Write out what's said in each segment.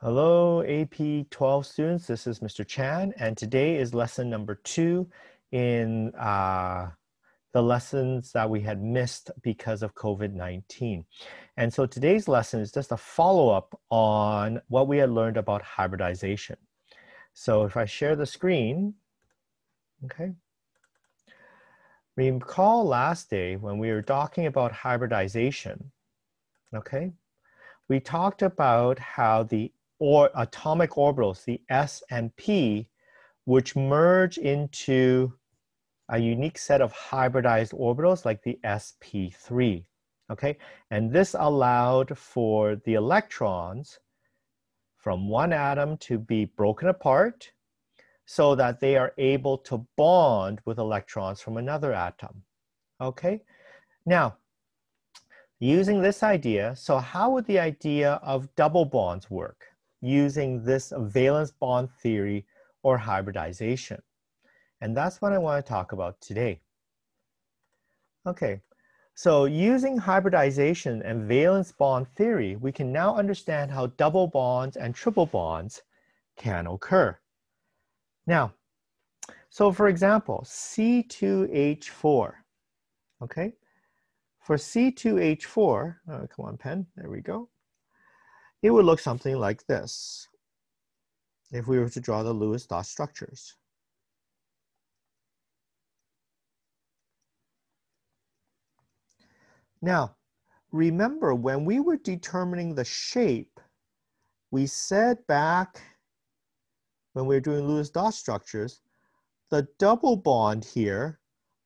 Hello, AP 12 students. This is Mr. Chan, and today is lesson number two in uh, the lessons that we had missed because of COVID-19. And so today's lesson is just a follow-up on what we had learned about hybridization. So if I share the screen, okay. Recall last day when we were talking about hybridization, okay, we talked about how the or atomic orbitals, the s and p, which merge into a unique set of hybridized orbitals like the sp3. Okay, and this allowed for the electrons from one atom to be broken apart so that they are able to bond with electrons from another atom. Okay, now using this idea, so how would the idea of double bonds work? Using this valence bond theory or hybridization. And that's what I want to talk about today. Okay, so using hybridization and valence bond theory, we can now understand how double bonds and triple bonds can occur. Now, so for example, C2H4, okay? For C2H4, oh, uh, come on pen, there we go it would look something like this if we were to draw the Lewis dot structures. Now, remember when we were determining the shape, we said back when we were doing Lewis dot structures, the double bond here,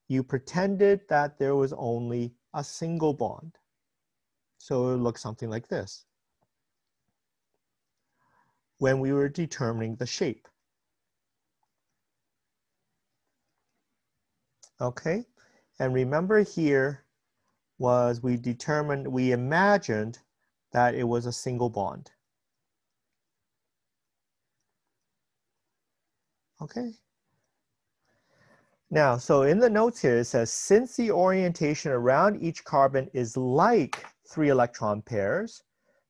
you pretended that there was only a single bond. So it would look something like this when we were determining the shape. Okay, and remember here was we determined, we imagined that it was a single bond. Okay. Now, so in the notes here, it says, since the orientation around each carbon is like three electron pairs,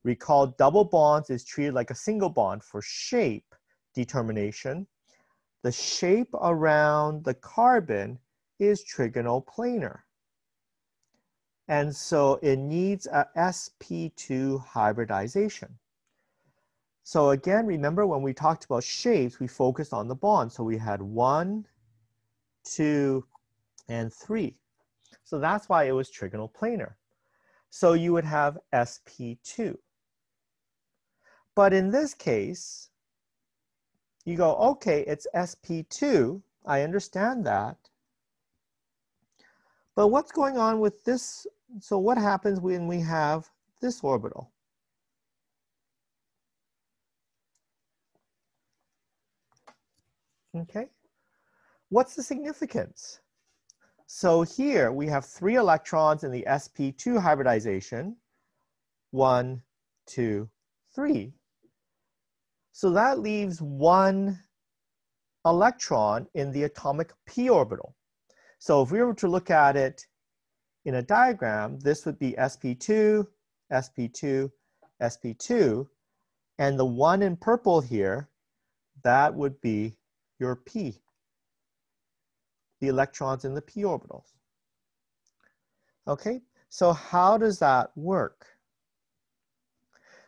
Recall double bonds is treated like a single bond for shape determination. The shape around the carbon is trigonal planar. And so it needs a sp2 hybridization. So again, remember when we talked about shapes, we focused on the bond. So we had one, two, and three. So that's why it was trigonal planar. So you would have sp2. But in this case, you go, okay, it's sp2. I understand that. But what's going on with this? So what happens when we have this orbital? Okay, what's the significance? So here we have three electrons in the sp2 hybridization. One, two, three. So that leaves one electron in the atomic p orbital. So if we were to look at it in a diagram, this would be sp2, sp2, sp2, and the one in purple here, that would be your p, the electrons in the p orbitals. Okay, so how does that work?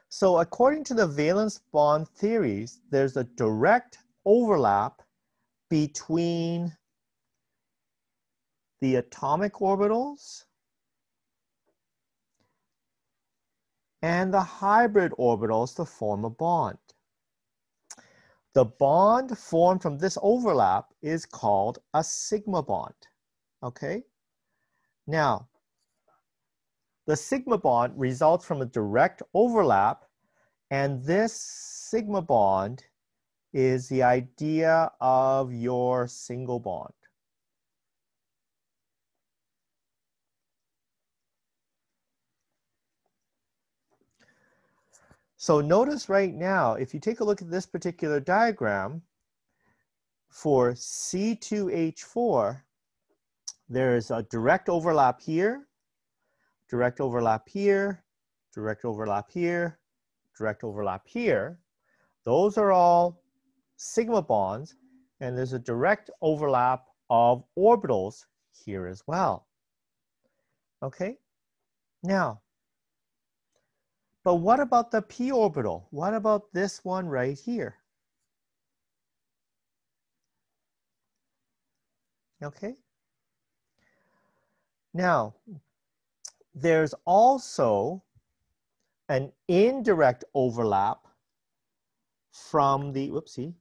So according to the valence bond theories, there's a direct overlap between the atomic orbitals and the hybrid orbitals to form a bond. The bond formed from this overlap is called a sigma bond, okay? Now, the sigma bond results from a direct overlap, and this sigma bond is the idea of your single bond. So notice right now, if you take a look at this particular diagram, for C2H4, there is a direct overlap here direct overlap here, direct overlap here, direct overlap here. Those are all sigma bonds, and there's a direct overlap of orbitals here as well. Okay, now, but what about the p orbital? What about this one right here? Okay. Now, there's also an indirect overlap from the, whoopsie,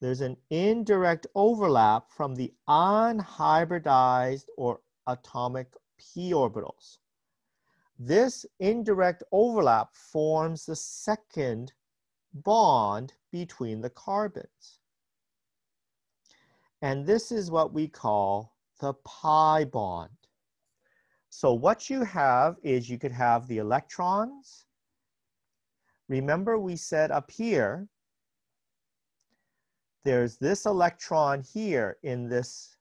there's an indirect overlap from the unhybridized or atomic p orbitals. This indirect overlap forms the second bond between the carbons. And this is what we call the pi bond. So what you have is you could have the electrons. Remember we said up here, there's this electron here in this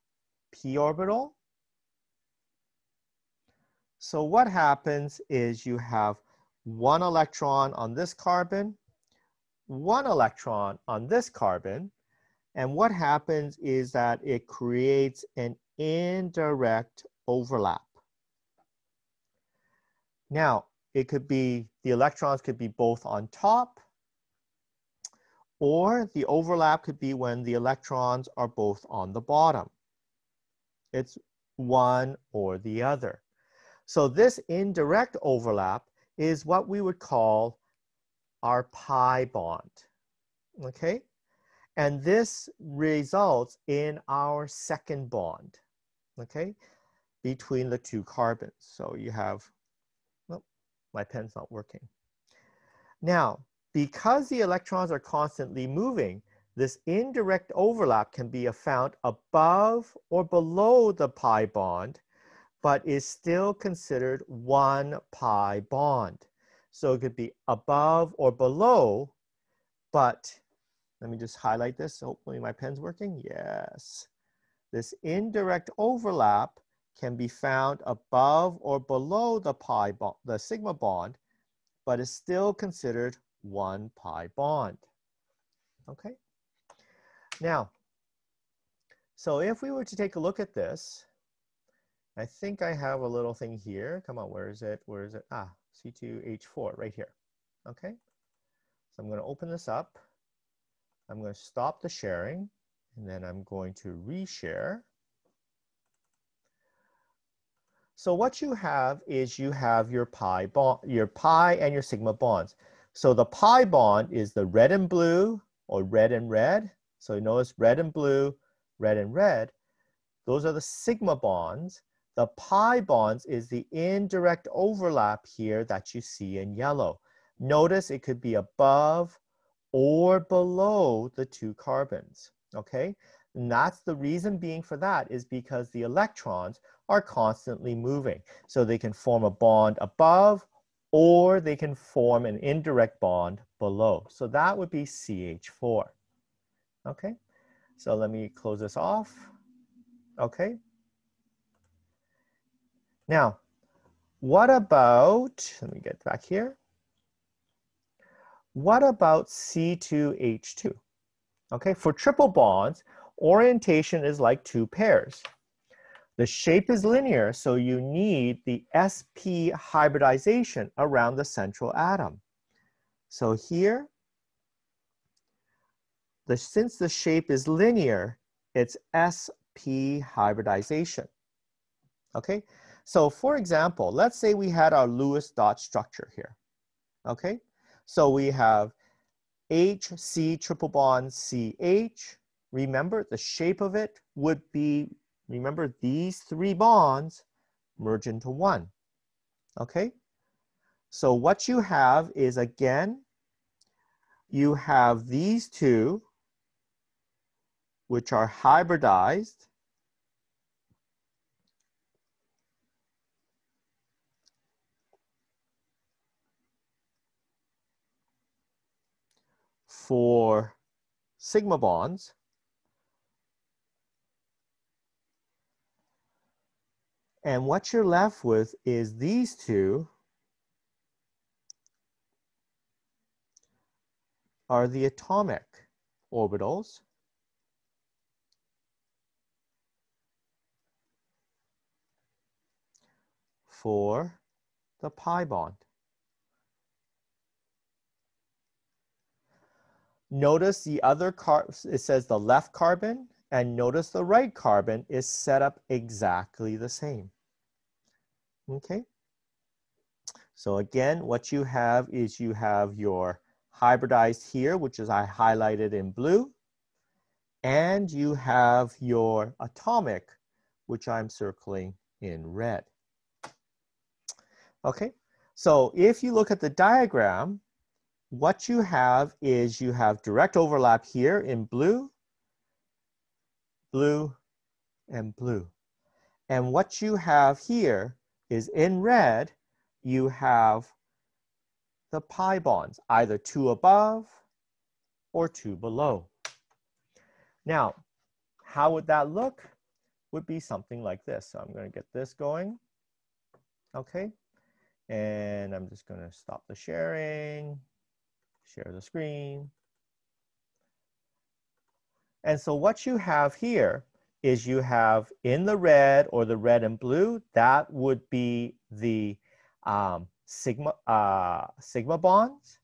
p orbital. So what happens is you have one electron on this carbon, one electron on this carbon, and what happens is that it creates an indirect overlap. Now, it could be, the electrons could be both on top, or the overlap could be when the electrons are both on the bottom. It's one or the other. So this indirect overlap is what we would call our pi bond, okay? And this results in our second bond, okay, between the two carbons. So you have, my pen's not working. Now, because the electrons are constantly moving, this indirect overlap can be a found above or below the pi bond, but is still considered one pi bond. So it could be above or below, but let me just highlight this. Hopefully my pen's working. Yes. This indirect overlap can be found above or below the pi bond, the sigma bond, but is still considered one pi bond. Okay. Now, so if we were to take a look at this, I think I have a little thing here. Come on, where is it? Where is it? Ah, C2H4 right here. Okay. So I'm going to open this up. I'm going to stop the sharing and then I'm going to reshare. So what you have is you have your pi bond, your pi and your sigma bonds. So the pi bond is the red and blue or red and red. So you notice red and blue, red and red. Those are the sigma bonds. The pi bonds is the indirect overlap here that you see in yellow. Notice it could be above or below the two carbons, okay? And that's the reason being for that is because the electrons are constantly moving. So they can form a bond above or they can form an indirect bond below. So that would be CH4, okay? So let me close this off, okay? Now, what about, let me get back here. What about C2H2? Okay, for triple bonds, orientation is like two pairs. The shape is linear, so you need the sp hybridization around the central atom. So here, the, since the shape is linear, it's sp hybridization. Okay, so for example, let's say we had our Lewis dot structure here. Okay, so we have HC triple bond CH. Remember, the shape of it would be, remember these three bonds merge into one. Okay? So what you have is, again, you have these two, which are hybridized. for sigma bonds, and what you're left with is these two are the atomic orbitals. for the pi bond. Notice the other car, it says the left carbon, and notice the right carbon is set up exactly the same. Okay? So again, what you have is you have your hybridized here, which is I highlighted in blue, and you have your atomic, which I'm circling in red. Okay, so if you look at the diagram, what you have is you have direct overlap here in blue, blue, and blue. And what you have here is in red, you have the pi bonds, either two above or two below. Now, how would that look? Would be something like this. So I'm going to get this going. Okay, and I'm just gonna stop the sharing, share the screen. And so what you have here is you have in the red or the red and blue, that would be the um, sigma, uh, sigma bonds.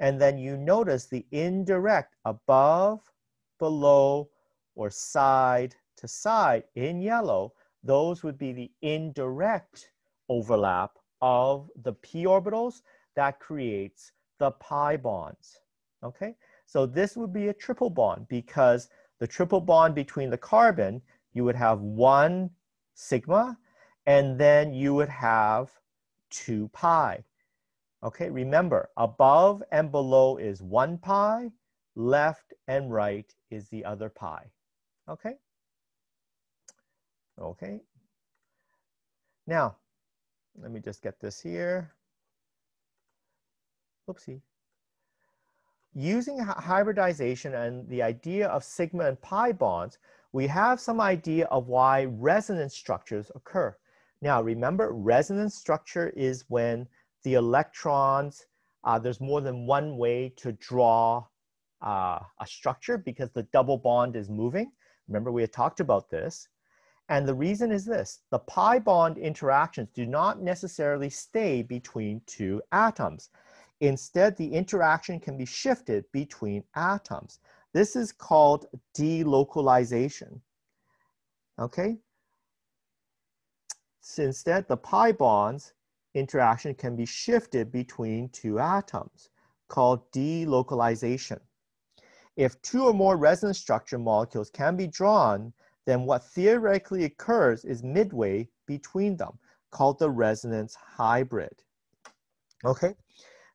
And then you notice the indirect above, below, or side to side in yellow, those would be the indirect overlap of the p orbitals that creates the pi bonds. Okay, so this would be a triple bond because the triple bond between the carbon, you would have one sigma, and then you would have two pi. Okay, remember, above and below is one pi, left and right is the other pi. Okay? Okay. Now, let me just get this here. Oopsie. Using hybridization and the idea of sigma and pi bonds, we have some idea of why resonance structures occur. Now, remember, resonance structure is when the electrons, uh, there's more than one way to draw uh, a structure because the double bond is moving. Remember, we had talked about this. And the reason is this, the pi bond interactions do not necessarily stay between two atoms. Instead, the interaction can be shifted between atoms. This is called delocalization. Okay? So instead, the pi bonds interaction can be shifted between two atoms, called delocalization. If two or more resonance structure molecules can be drawn, then what theoretically occurs is midway between them, called the resonance hybrid. Okay,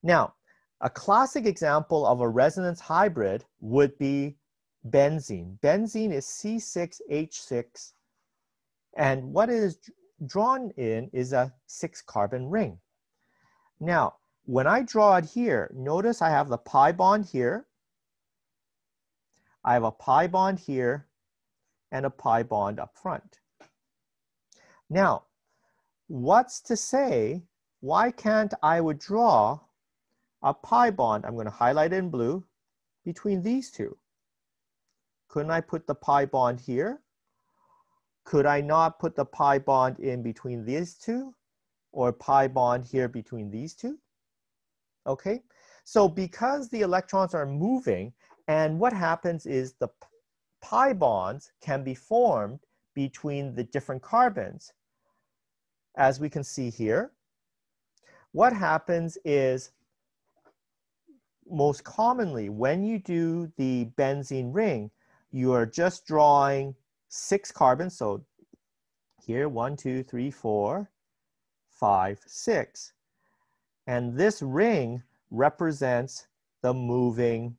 now a classic example of a resonance hybrid would be benzene. Benzene is C6H6, and what is drawn in is a six carbon ring. Now, when I draw it here, notice I have the pi bond here, I have a pi bond here, and a pi bond up front. Now, what's to say, why can't I withdraw a pi bond, I'm going to highlight it in blue, between these two? Couldn't I put the pi bond here? Could I not put the pi bond in between these two? Or pi bond here between these two? Okay, so because the electrons are moving, and what happens is the pi bonds can be formed between the different carbons. As we can see here, what happens is most commonly when you do the benzene ring, you are just drawing six carbons. So here, one, two, three, four, five, six. And this ring represents the moving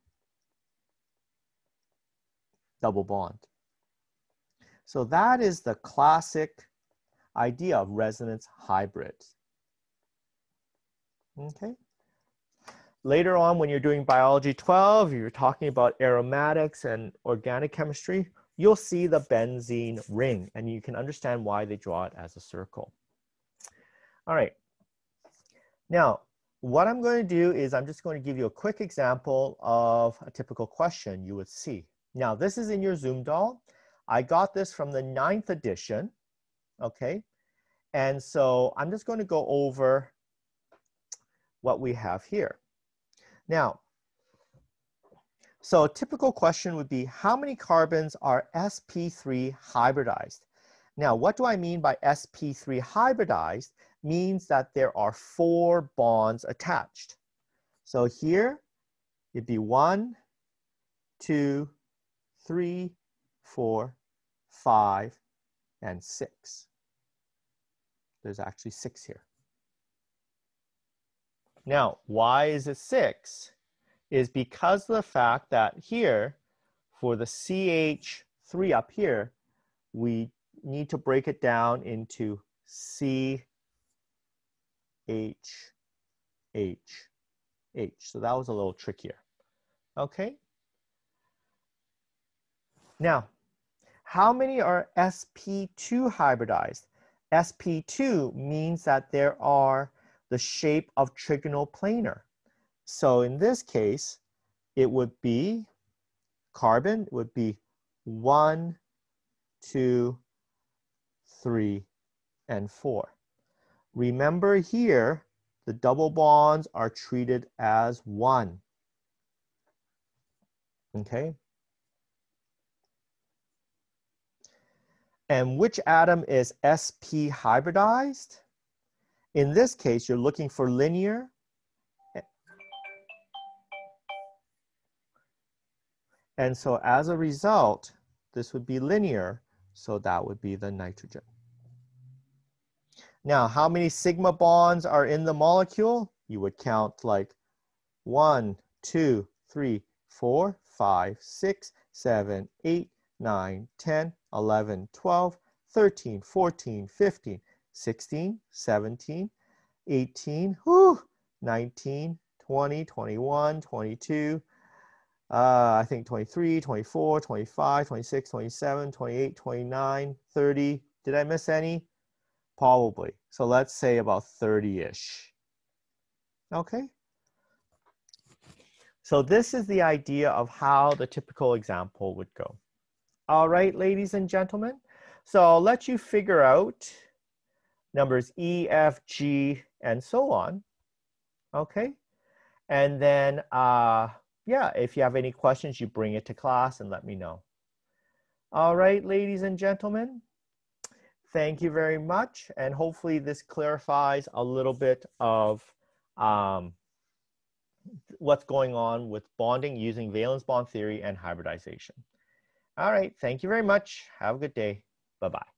double bond. So that is the classic idea of resonance hybrid. Okay. Later on, when you're doing biology 12, you're talking about aromatics and organic chemistry, you'll see the benzene ring and you can understand why they draw it as a circle. All right. Now, what I'm going to do is I'm just going to give you a quick example of a typical question you would see. Now, this is in your Zumdahl. I got this from the ninth edition, okay? And so I'm just going to go over what we have here. Now, so a typical question would be, how many carbons are sp3 hybridized? Now, what do I mean by sp3 hybridized? Means that there are four bonds attached. So here, it'd be one, two, three, four, five, and six. There's actually six here. Now, why is it six? is because of the fact that here, for the CH3 up here, we need to break it down into C, H, H, H. So that was a little trickier. Okay? Now, how many are sp2 hybridized? sp2 means that there are the shape of trigonal planar. So in this case, it would be carbon would be one, two, three, and four. Remember here, the double bonds are treated as one. Okay? And which atom is sp hybridized? In this case, you're looking for linear And so as a result, this would be linear, so that would be the nitrogen. Now, how many sigma bonds are in the molecule? You would count like one, two, three, four, five, six, seven, eight, nine, 10, 11, 12, 13, 14, 15, 16, 17, 18, whew, 19, 20, 21, 22, uh, I think 23, 24, 25, 26, 27, 28, 29, 30. Did I miss any? Probably. So let's say about 30-ish. Okay. So this is the idea of how the typical example would go. All right, ladies and gentlemen. So I'll let you figure out numbers E, F, G, and so on. Okay. And then uh, yeah, if you have any questions, you bring it to class and let me know. All right, ladies and gentlemen, thank you very much. And hopefully this clarifies a little bit of um, what's going on with bonding using valence bond theory and hybridization. All right, thank you very much. Have a good day. Bye-bye.